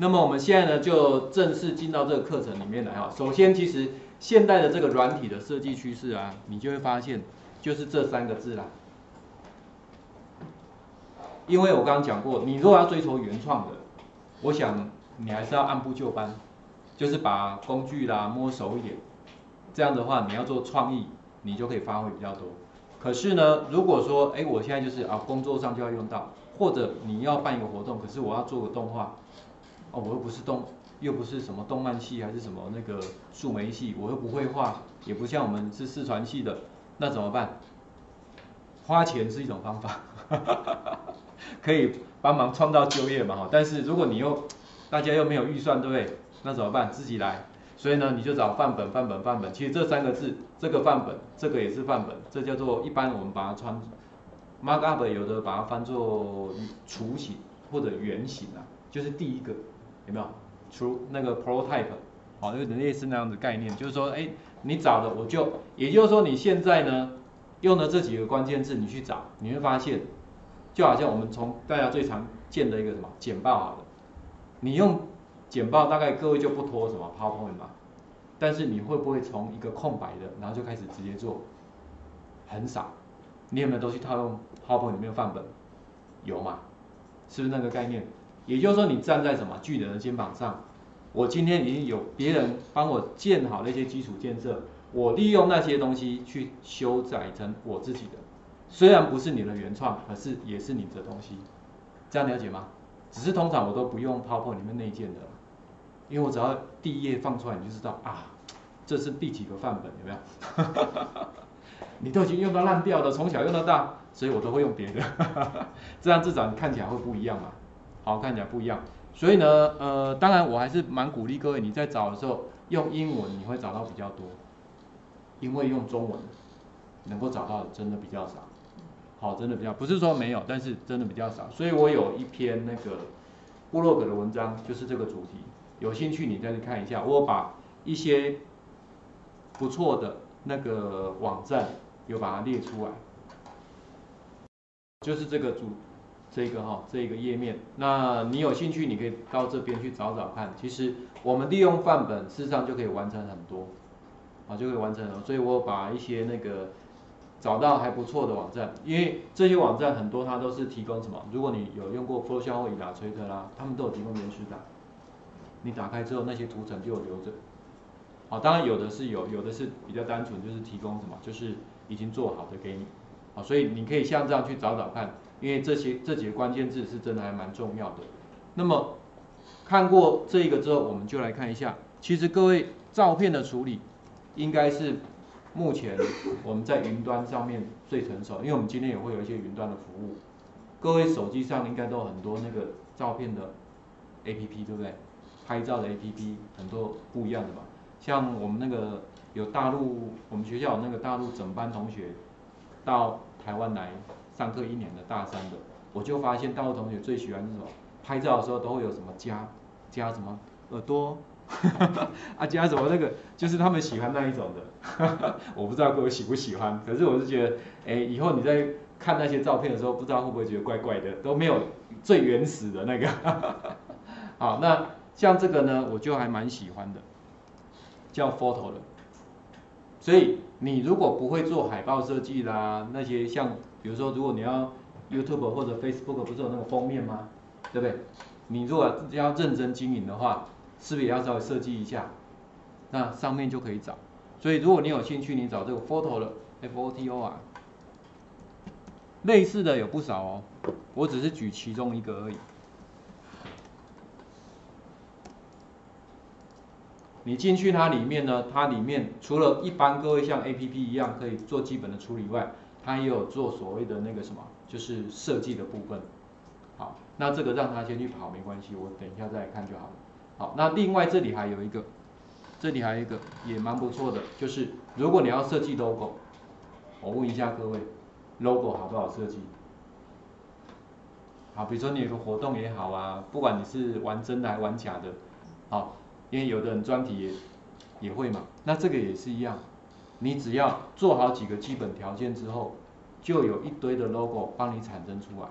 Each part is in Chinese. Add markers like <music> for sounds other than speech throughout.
那么我们现在呢，就正式进到这个课程里面来哈。首先，其实现代的这个软体的设计趋势啊，你就会发现就是这三个字啦。因为我刚刚讲过，你如果要追求原创的，我想你还是要按部就班，就是把工具啦摸熟一点。这样的话，你要做创意，你就可以发挥比较多。可是呢，如果说，哎，我现在就是啊，工作上就要用到，或者你要办一个活动，可是我要做个动画。哦，我又不是动，又不是什么动漫系，还是什么那个数媒系，我又不会画，也不像我们是视传系的，那怎么办？花钱是一种方法，<laughs> 可以帮忙创造就业嘛哈。但是如果你又大家又没有预算，对不对？那怎么办？自己来。所以呢，你就找范本、范本、范本。其实这三个字，这个范本，这个也是范本，这叫做一般我们把它穿 mark up，有的把它翻作雏形或者原型啊，就是第一个。有没有出那个 prototype，好，就类似那样的概念，就是说，哎，你找的我就，也就是说你现在呢用的这几个关键字，你去找，你会发现，就好像我们从大家最常见的一个什么简报好了，你用简报大概各位就不拖什么 PowerPoint 嘛，但是你会不会从一个空白的，然后就开始直接做？很少，你有没有都去套用 PowerPoint 里面的范本？有嘛？是不是那个概念？也就是说，你站在什么巨人的肩膀上？我今天已经有别人帮我建好那些基础建设，我利用那些东西去修改成我自己的。虽然不是你的原创，可是也是你的东西。这样了解吗？只是通常我都不用 Power 里面内建的，因为我只要第一页放出来，你就知道啊，这是第几个范本，有没有？<laughs> 你都已经用到烂掉的，从小用到大，所以我都会用别的，<laughs> 这样至少你看起来会不一样嘛。好看起来不一样，所以呢，呃，当然我还是蛮鼓励各位，你在找的时候用英文，你会找到比较多，因为用中文能够找到的真的比较少。好，真的比较不是说没有，但是真的比较少。所以我有一篇那个部落格的文章，就是这个主题，有兴趣你再去看一下。我把一些不错的那个网站有把它列出来，就是这个主。这个哈，这个页面，那你有兴趣，你可以到这边去找找看。其实我们利用范本，事实上就可以完成很多，啊，就可以完成了。所以我把一些那个找到还不错的网站，因为这些网站很多它都是提供什么？如果你有用过 Photoshop 或 Illustrator 啦，他们都有提供原始档，你打开之后那些图层就有留着。啊，当然有的是有，有的是比较单纯，就是提供什么，就是已经做好的给你。所以你可以像这样去找找看。因为这些这几个关键字是真的还蛮重要的。那么看过这一个之后，我们就来看一下。其实各位照片的处理，应该是目前我们在云端上面最成熟。因为我们今天也会有一些云端的服务。各位手机上应该都有很多那个照片的 APP，对不对？拍照的 APP 很多不一样的嘛。像我们那个有大陆，我们学校有那个大陆整班同学到台湾来。上课一年的大三的，我就发现大陆同学最喜欢是什么？拍照的时候都会有什么加加什么耳朵，<laughs> 啊加什么那个，就是他们喜欢那一种的。<laughs> 我不知道各位喜不喜欢，可是我是觉得，哎，以后你在看那些照片的时候，不知道会不会觉得怪怪的，都没有最原始的那个。<laughs> 好，那像这个呢，我就还蛮喜欢的，叫 photo 的。所以你如果不会做海报设计啦，那些像。比如说，如果你要 YouTube 或者 Facebook 不是有那个封面吗？对不对？你如果要认真经营的话，是不是也要稍微设计一下？那上面就可以找。所以如果你有兴趣，你找这个 Photo 的 F O T O 啊，类似的有不少哦。我只是举其中一个而已。你进去它里面呢，它里面除了一般各位像 A P P 一样可以做基本的处理外，它也有做所谓的那个什么，就是设计的部分。好，那这个让他先去跑没关系，我等一下再来看就好了。好，那另外这里还有一个，这里还有一个也蛮不错的，就是如果你要设计 logo，我问一下各位，logo 好不好设计？好，比如说你有个活动也好啊，不管你是玩真的还玩假的，好，因为有的人专题也也会嘛，那这个也是一样。你只要做好几个基本条件之后，就有一堆的 logo 帮你产生出来。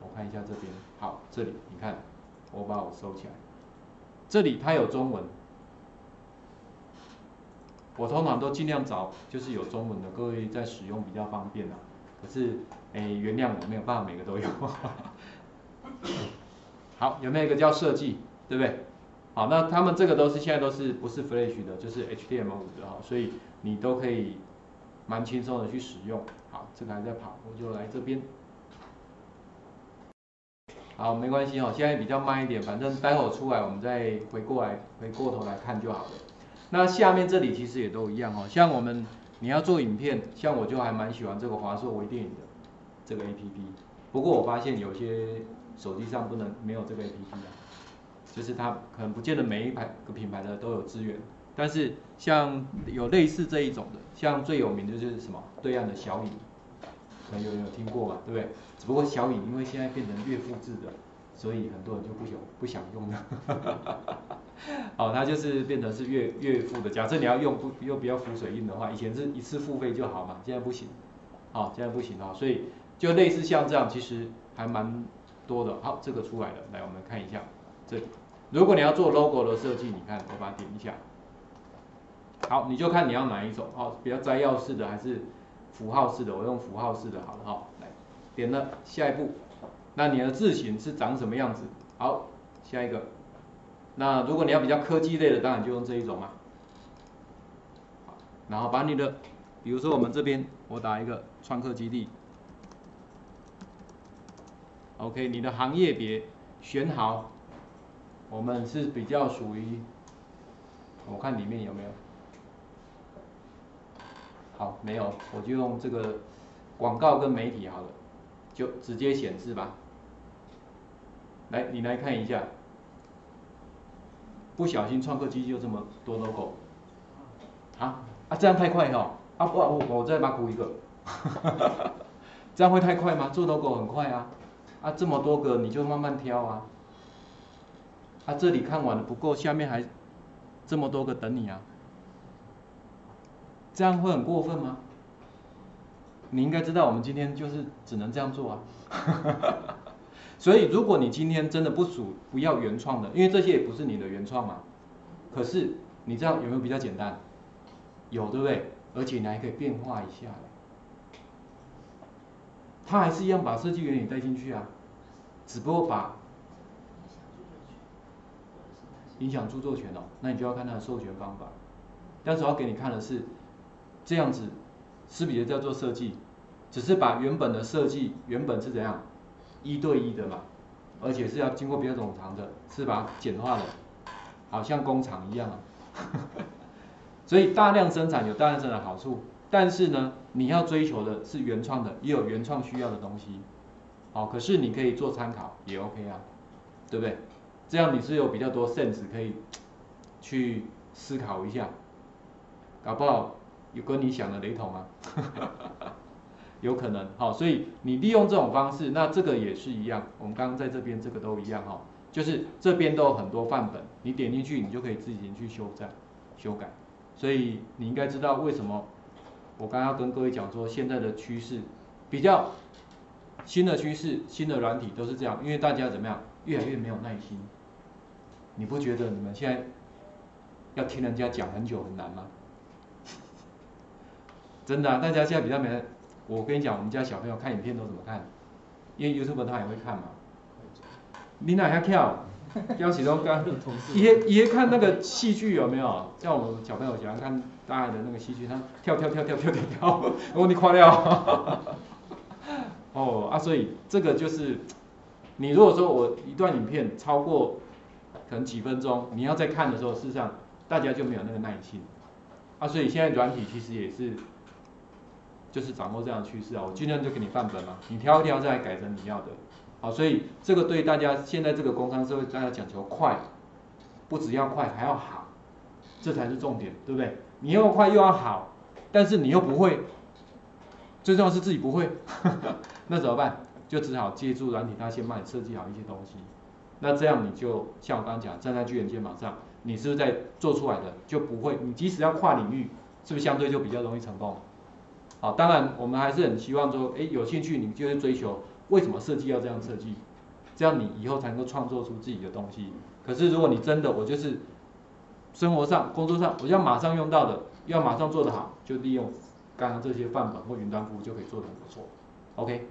我看一下这边，好，这里你看，我把我收起来。这里它有中文，我通常都尽量找就是有中文的，各位在使用比较方便啊。可是，哎，原谅我没有办法每个都有。<laughs> 好，有没有一个叫设计，对不对？好，那他们这个都是现在都是不是 Flash 的，就是 HTML5 的哈，所以你都可以蛮轻松的去使用。好，这个还在跑，我就来这边。好，没关系哈，现在比较慢一点，反正待会出来我们再回过来，回过头来看就好了。那下面这里其实也都一样哈，像我们你要做影片，像我就还蛮喜欢这个华硕微电影的这个 APP。不过我发现有些手机上不能没有这个 APP 啊，就是它可能不见得每一排个品牌的都有资源。但是像有类似这一种的，像最有名的就是什么对岸的小影。可能有人有听过嘛，对不对？只不过小影因为现在变成月复制的，所以很多人就不想不想用了。<laughs> 好，它就是变成是月月付的。假设你要用不又不要浮水印的话，以前是一次付费就好嘛，现在不行。好，现在不行啊，所以就类似像这样，其实还蛮多的。好，这个出来了，来我们看一下这里。如果你要做 logo 的设计，你看我把它点一下。好，你就看你要哪一种哦，比较摘要式的还是？符号式的，我用符号式的，好了哈，来点了下一步，那你的字形是长什么样子？好，下一个，那如果你要比较科技类的，当然就用这一种嘛。然后把你的，比如说我们这边，我打一个创客基地，OK，你的行业别选好，我们是比较属于，我看里面有没有。好，没有，我就用这个广告跟媒体好了，就直接显示吧。来，你来看一下，不小心创客机就这么多 logo，啊？啊，这样太快哈，啊不，我我再把补一个，<laughs> 这样会太快吗？做 logo 很快啊，啊这么多个你就慢慢挑啊，啊这里看完了不够，下面还这么多个等你啊。这样会很过分吗？你应该知道，我们今天就是只能这样做啊。<laughs> 所以，如果你今天真的不属不要原创的，因为这些也不是你的原创嘛。可是，你这样有没有比较简单？有，对不对？而且你还可以变化一下。他还是一样把设计原理带进去啊，只不过把影响著作权哦，那你就要看它的授权方法。但是要给你看的是。这样子，是比的叫做设计，只是把原本的设计原本是怎样一对一的嘛，而且是要经过别种长的，是把它简化的，好像工厂一样啊。<laughs> 所以大量生产有大量生产的好处，但是呢，你要追求的是原创的，也有原创需要的东西。好，可是你可以做参考也 OK 啊，对不对？这样你是有比较多 sense 可以 <tsk> 去思考一下，搞不好。有跟你想的雷同吗？<laughs> 有可能，好，所以你利用这种方式，那这个也是一样。我们刚刚在这边这个都一样哈，就是这边都有很多范本，你点进去，你就可以自行去修正、修改。所以你应该知道为什么我刚刚跟各位讲说，现在的趋势比较新的趋势、新的软体都是这样，因为大家怎么样，越来越没有耐心。你不觉得你们现在要听人家讲很久很难吗？<laughs> 真的，大家现在比较没。我跟你讲，我们家小朋友看影片都怎么看？因为 YouTube 他也会看嘛。你哪还跳？跳起都刚。<laughs> 也也看那个戏剧有没有？像我们小朋友喜欢看大爱的那个戏剧，他跳跳跳跳跳跳跳。<laughs> 哦，你垮掉。哦啊，所以这个就是，你如果说我一段影片超过可能几分钟，你要再看的时候，事实上大家就没有那个耐心。啊，所以现在软体其实也是。就是掌握这样的趋势啊，我尽量就给你范本嘛，你挑一挑再来改成你要的，好，所以这个对大家现在这个工商社会，大家讲求快，不只要快还要好，这才是重点，对不对？你又快又要好，但是你又不会，最重要是自己不会，<laughs> 那怎么办？就只好借助软体，他先帮你设计好一些东西，那这样你就像我刚刚讲，站在巨人肩膀上，你是不是在做出来的就不会？你即使要跨领域，是不是相对就比较容易成功？好，当然我们还是很希望说，哎，有兴趣你就是追求为什么设计要这样设计，这样你以后才能够创作出自己的东西。可是如果你真的我就是生活上、工作上，我要马上用到的，要马上做得好，就利用刚刚这些范本或云端服务就可以做得很不错。OK。